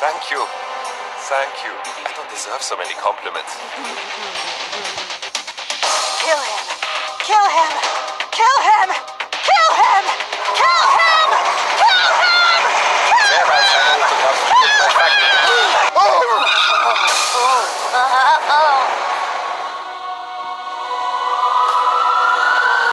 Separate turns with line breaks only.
Thank you. Thank you. I don't deserve so many compliments.
Kill him! Kill him! Kill him! Kill him! Kill him! Kill him!
Kill him! Kill him! Oh! Oh! Oh!